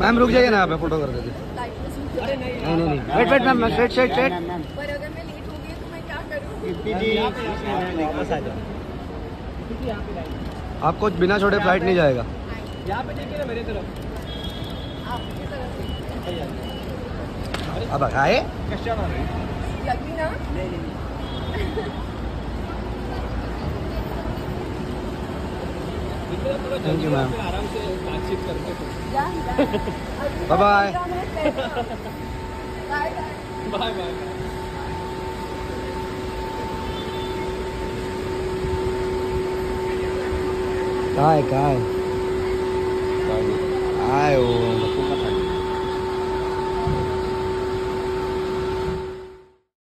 Ma'am रुक जाइए ना आप फ़ोटो कर देते नहीं नहीं नहीं। Wait wait ma'am wait wait wait पर अगर मैं लेट हो गई तो मैं क्या करूँ? आपको बिना छोड़े फ़्लाइट नहीं जाएगा। पे देखिए ना मेरे तरफ़। तरफ़ अब आए? ना? नहीं नहीं। ma'am. आराम से बातचीत करके जा जा Bye bye. Bye bye bye bye काय काय आय ओ